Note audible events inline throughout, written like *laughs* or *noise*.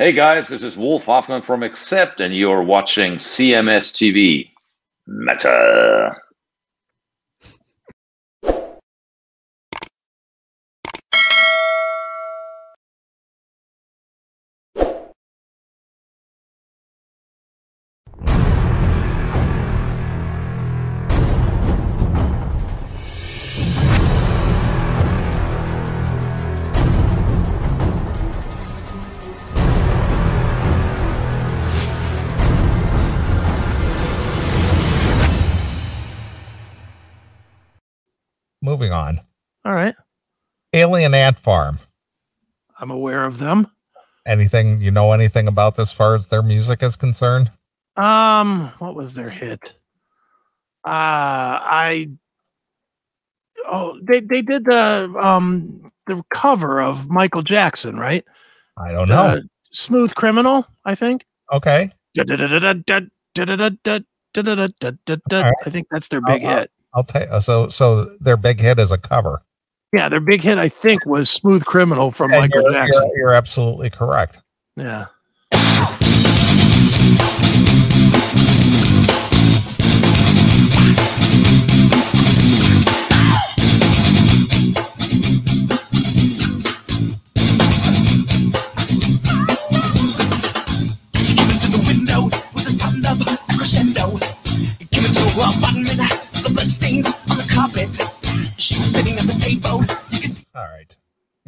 Hey guys, this is Wolf Hoffmann from Accept, and you're watching CMS TV. Meta. Moving on. All right. Alien Ant Farm. I'm aware of them. Anything you know anything about this as far as their music is concerned? Um, what was their hit? Uh I oh they they did the um the cover of Michael Jackson, right? I don't know. Uh, Smooth Criminal, I think. okay. I think that's their big hit. I'll tell you. So so their big hit is a cover. Yeah, their big hit I think was Smooth Criminal from And Michael you're, Jackson. You're, you're absolutely correct. Yeah.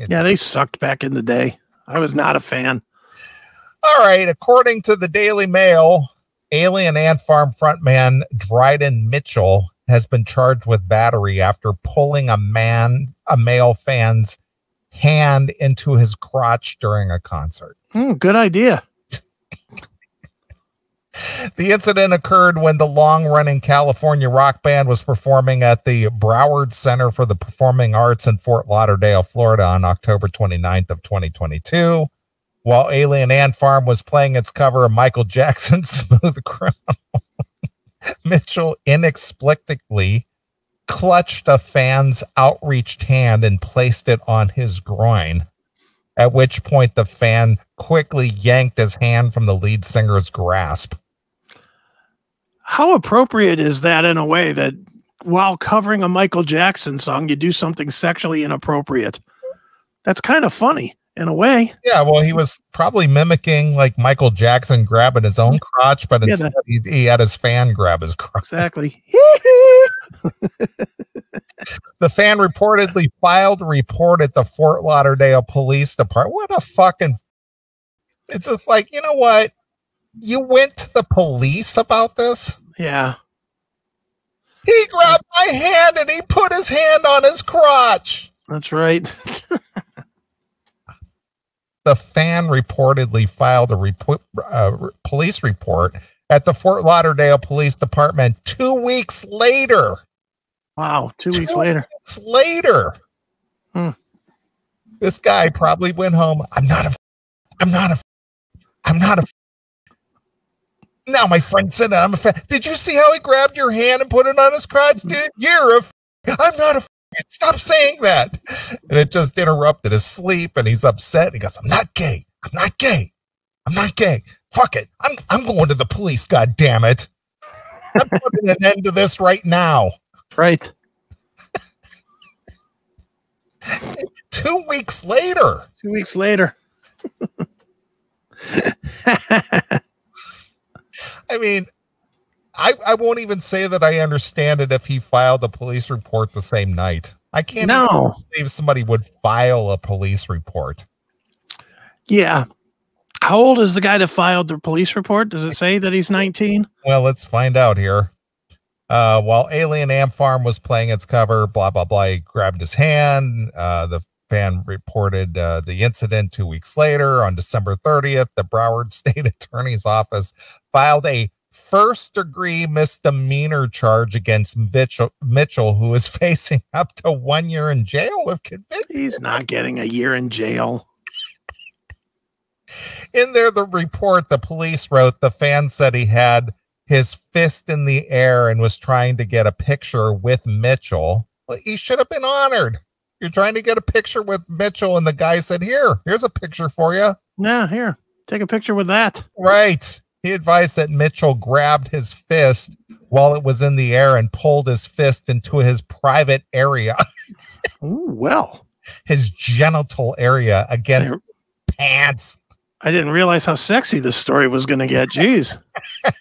Yeah, they sucked back in the day. I was not a fan. All right. According to the Daily Mail, Alien Ant Farm frontman Dryden Mitchell has been charged with battery after pulling a man, a male fan's hand into his crotch during a concert. Hmm, good idea. The incident occurred when the long running California rock band was performing at the Broward Center for the Performing Arts in Fort Lauderdale, Florida on October 29th of 2022. While Alien Ant Farm was playing its cover of Michael Jackson's *laughs* Smooth Criminal, *laughs* Mitchell inexplicably clutched a fan's outreached hand and placed it on his groin. At which point the fan quickly yanked his hand from the lead singer's grasp. How appropriate is that in a way that while covering a Michael Jackson song, you do something sexually inappropriate? That's kind of funny in a way. Yeah, well, he was probably mimicking like Michael Jackson grabbing his own crotch, but Yeah, instead he, he had his fan grab his crotch. Exactly. *laughs* *laughs* The fan reportedly filed a report at the Fort Lauderdale Police Department. What a fucking. It's just like, you know what? You went to the police about this? yeah. He grabbed my hand and he put his hand on his crotch. That's right. *laughs* the fan reportedly filed a report, uh, police report at the Fort Lauderdale Police Department two weeks later. Wow. Two weeks Two later. weeks later. Hmm. This guy probably went home. I'm not a. I'm not a. I'm not a. Now my friend said I'm a fan. Did you see how he grabbed your hand and put it on his crotch? Dude, mm-hmm. you're a. I'm not a. Stop saying that. And it just interrupted his sleep, and he's upset. He goes, "I'm not gay. I'm not gay. I'm not gay. Fuck it. I'm. I'm going to the police. God damn it. I'm putting an end to this right now." Right. *laughs* Two weeks later. Two weeks later. *laughs* I mean, I I won't even say that I understand it if he filed a police report the same night. I can't no. believe somebody would file a police report. Yeah. How old is the guy that filed the police report? Does it say that he's 19? Well, let's find out here. Uh, while Alien Ant Farm was playing its cover, blah blah blah, he grabbed his hand. Uh, the fan reported uh, the incident two weeks later on December 30th. The Broward *laughs* State Attorney's Office filed a first degree misdemeanor charge against Mitchell, Mitchell, who is *laughs* facing up to one year in jail if convicted. He's not getting a year in jail. In there, the report the police wrote, the fan said he had his fist in the air and was trying to get a picture with Mitchell. Well, he should have been honored. You're trying to get a picture with Mitchell, and the guy said, Here, here's a picture for you. Yeah, here. Take a picture with that. Right. He advised that Mitchell grabbed his fist while it was in the air and pulled his fist into his private area, *laughs* Ooh, well, his genital area against pants. I didn't realize how sexy this story was going to get. Jeez. *laughs*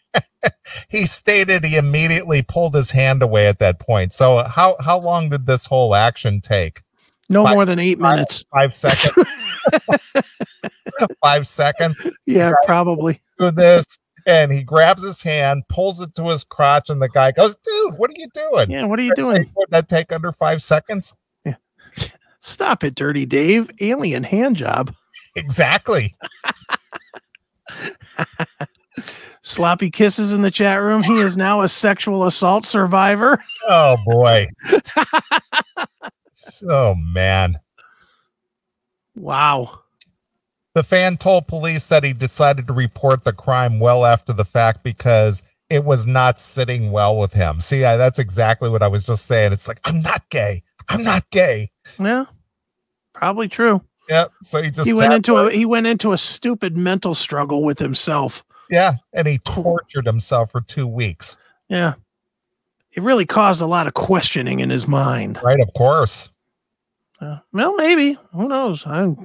He stated he immediately pulled his hand away at that point. So how how long did this whole action take? No Five- more than eight five- minutes. Five seconds. *laughs* Five seconds. Yeah, probably. Do this. And he grabs his hand, pulls it to his crotch, and the guy goes, Dude, what are you doing? Yeah, what are you doing? Would that take under five seconds? Yeah. Stop it, Dirty Dave. Alien hand job. Exactly. *laughs* Sloppy kisses in the chat room. He is now a sexual assault survivor. Oh boy. *laughs* oh man. Wow. The fan told police that he decided to report the crime well after the fact because it was not sitting well with him. See, I, that's exactly what I was just saying. It's like, I'm not gay. I'm not gay. Yeah, probably true. Yep. So he just He went into there- a he went into a stupid mental struggle with himself. yeah, and he tortured himself for two weeks. Yeah. It really caused a lot of questioning in his mind. Right, of course. Uh, well, maybe. Who knows? I,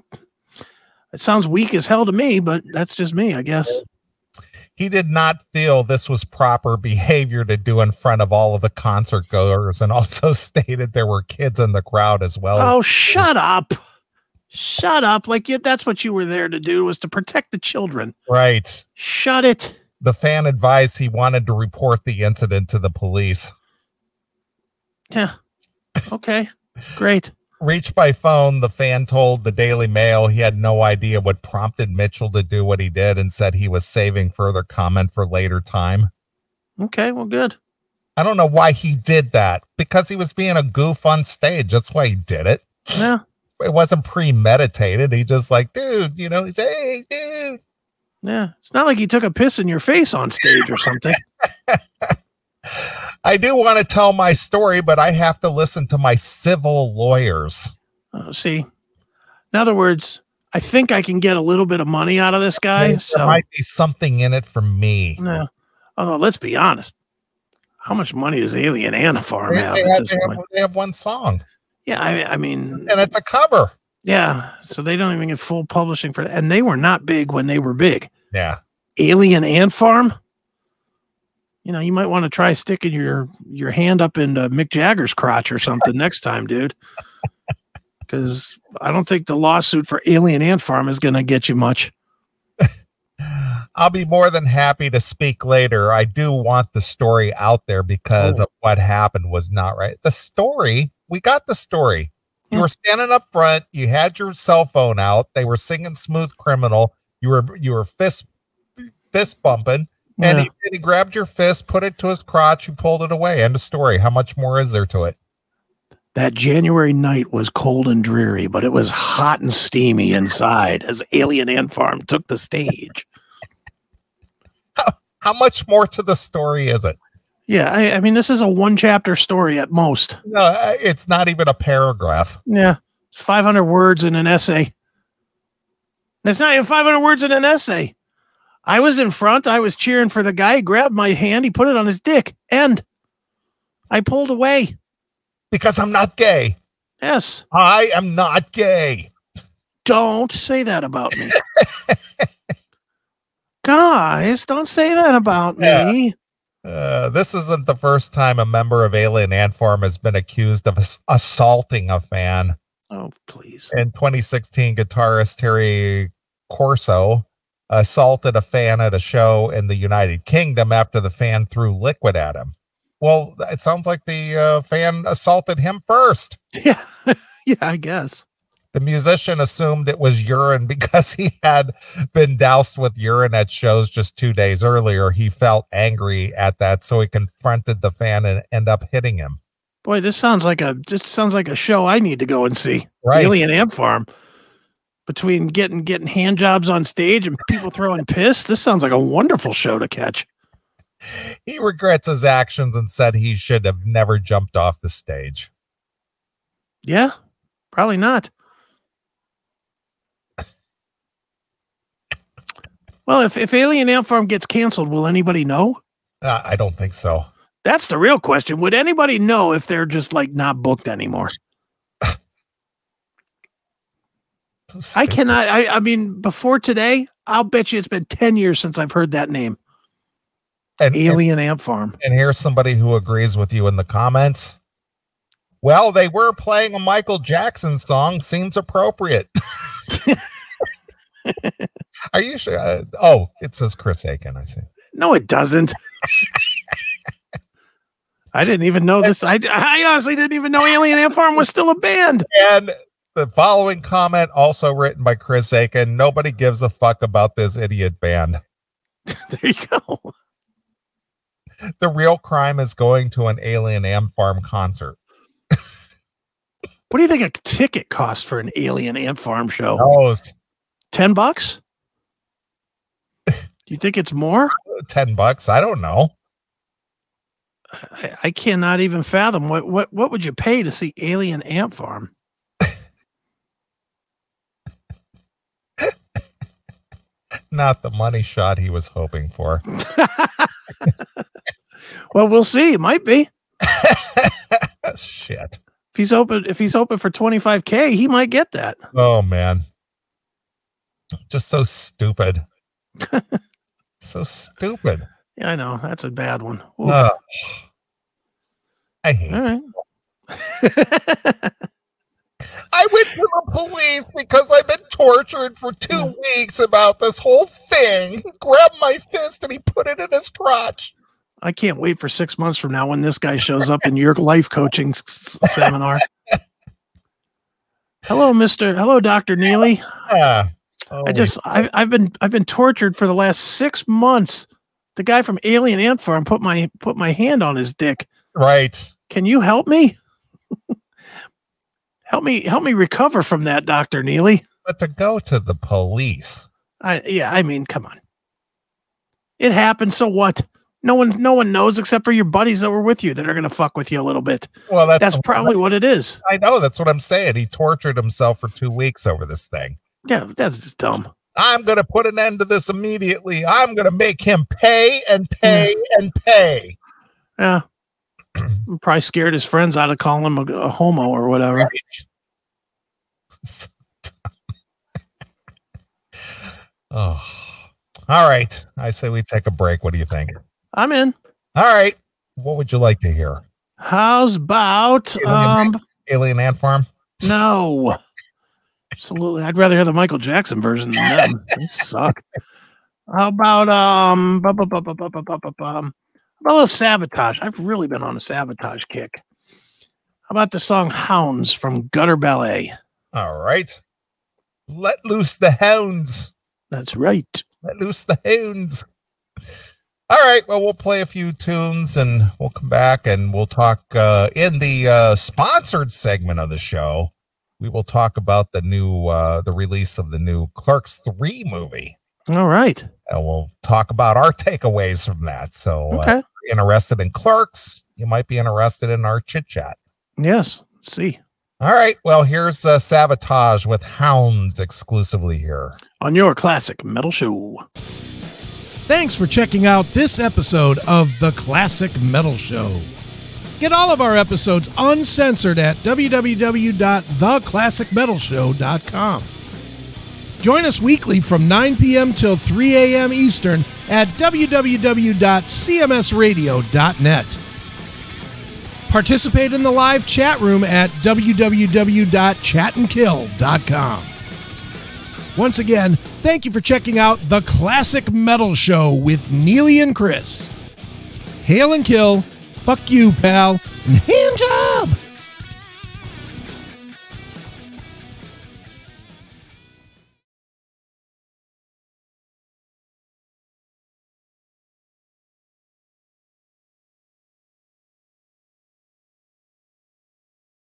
it sounds weak as hell to me, but that's just me, I guess. He did not feel this was proper behavior to do in front of all of the concert goers, and *laughs* also stated there were kids in the crowd as well. as Oh, shut up. Shut up. Like you, that's what you were there to do was to protect the children. right. Shut it. The fan advised he wanted to report the incident to the police. Yeah. Okay. Great. Reached by phone, the fan told the Daily Mail he had no idea what prompted Mitchell to do what he did and said he was saving further comment for later time. Okay. Well, good. I don't know why he did that because he was being a goof on stage. That's why he did it. Yeah. It wasn't premeditated. He just like, dude, you know, he's hey, dude. Yeah. It's not like he took a piss in your face on stage or something. *laughs* I do want to tell my story, but I have to listen to my civil lawyers. Uh, see, in other words, I think I can get a little bit of money out of this guy. So there So, might be something in it for me. no. Although, let's be honest. How much money does Alien Ant Farm They, have they at have, this they have- they have one song, Yeah, I, I mean, and it's a cover. yeah. So they don't even get full publishing for that, and they were not big when they were big. Yeah. Alien Ant Farm. You know, you might want to try sticking your your hand up into Mick Jagger's crotch or something next time, dude. *laughs* Because I don't think the lawsuit for Alien Ant Farm is going to get you much. *laughs* I'll be more than happy to speak later. I do want the story out there because Oh. of what happened was not right. The story, we got the story. You Hmm. were standing up front, you had your cell phone out, they were singing Smooth Criminal, you were you were fist fist bumping, and Yeah. he, and he grabbed your fist, put it to his crotch, you pulled it away. End of story. How much more is there to it? That January night was cold and dreary, but it was hot and steamy inside as Alien Ant Farm took the stage. *laughs* How much more to the story is it? Yeah, I, I mean, this is a one chapter story at most. No, it's not even a paragraph. Yeah, 500 words in an essay. It's not even 500 words in an essay. I was in front. I was cheering for the guy. He grabbed my hand. He put it on his dick. And I pulled away. Because I'm not gay. Yes. I am not gay. Don't say that about me. *laughs* Guys, don't say that about me. Uh, this isn't the first time a member of Alien Ant Farm has been accused of ass- assaulting a fan. Oh, please. In 2016, guitarist Terry Corso assaulted a fan at a show in the United Kingdom after the fan threw liquid at him. Well, it sounds like the uh, fan assaulted him first. Yeah. *laughs* yeah, I guess. The musician assumed it was urine *laughs* because he had been doused with urine at shows just two days earlier. He felt angry at that, so he confronted the fan and ended up hitting him. Boy, this sounds like a this sounds like a show I need to go and see. Right. Alien Ant Farm. Between getting getting hand jobs on stage and people throwing piss, this sounds like a wonderful show to catch. He regrets his actions and said he should have never jumped off the stage. Yeah, probably not. Well, if, if Alien Ant Farm gets canceled, will anybody know? Uh, I don't think so. That's the real question. Would anybody know if they're just like not booked anymore? So I cannot. I, I mean, before today, I'll bet you it's been 10 years since I've heard that name And, and, Alien Ant Farm. and here's somebody who agrees with you in the comments. Well, they were playing a Michael Jackson song. Seems appropriate. *laughs* Are you sure? Uh, oh, it says Chris Akin. I see. No, it doesn't. *laughs* I didn't even know this. I, I honestly didn't even know Alien Ant Farm was still a band. And the following comment, also written by Chris Akin nobody gives a fuck about this idiot band. *laughs* There you go. The real crime is going to an Alien Ant Farm concert. What do you think a ticket costs for an Alien Ant Farm show? Oh, 10 bucks? Do you think it's more? 10 bucks. I don't know. I, I cannot even fathom what, what what would you pay to see Alien Ant Farm? Not the money shot he was hoping for. *laughs* Well, we'll see. It might be. *laughs* Shit. If he's open if he's open for 25k, he might get that. Oh, man. Just so stupid. *laughs* so stupid. Yeah, I know. That's a bad one. Ooh. Ugh. I hate All right. I went to the police because I've been tortured for two weeks about this whole thing. He grabbed my fist and he put it in his crotch. I can't wait for six months from now when this guy shows up in your life coaching seminar. Hello, Mister. Hello, Doctor Neeley. Ah, I just I've I've been I've been tortured for the last six months. The guy from Alien Ant Farm put my put my hand on his dick. right. Can you help me? Help me help me recover from that, Doctor Neeley. But to go to the police. I yeah, I mean, come on. It happened, so what? No one no one knows except for your buddies that were with you that are gonna fuck with you a little bit. Well, that's, That's probably what it is. I know. That's what I'm saying. He tortured himself for two weeks over this thing. Yeah, that's just dumb. I'm going to put an end to this immediately. I'm going to make him pay and pay and pay. Yeah. Probably scared his friends out of calling him a, a homo or whatever. Right. *laughs* Oh. All right. I say we take a break. What do you think? I'm in. All right. What would you like to hear? How's about Alien um Alien Ant Farm? no. Absolutely. I'd rather hear the Michael Jackson version than them. They suck. How about um bu- bu- bu- about a little Savatage? I've really been on a Savatage kick. How about the song Hounds from Gutter Ballet? All right. Let loose the hounds. That's right. Let loose the hounds. All right. Well, we'll play a few tunes and we'll come back and we'll talk uh, in the uh, sponsored segment of the show. We will talk about the new, uh, the release of the new Clerks 3 movie. All right. And we'll talk about our takeaways from that. So, uh, Okay. if you're interested in Clerks, you might be interested in our chit chat. Yes. Let's see. All right. Well, here's uh, Savatage with Hounds exclusively here. On your classic metal show. Thanks for checking out this episode of The Classic Metal Show. Get all of our episodes uncensored at www.theclassicmetalshow.com. Join us weekly from 9 p.m. till 3 a.m. Eastern at www.cmsradio.net. Participate in the live chat room at www.chatandkill.com. Once again, thank you for checking out The Classic Metal Show with Neeley and Chris. Hail and kill, fuck you, pal, and hail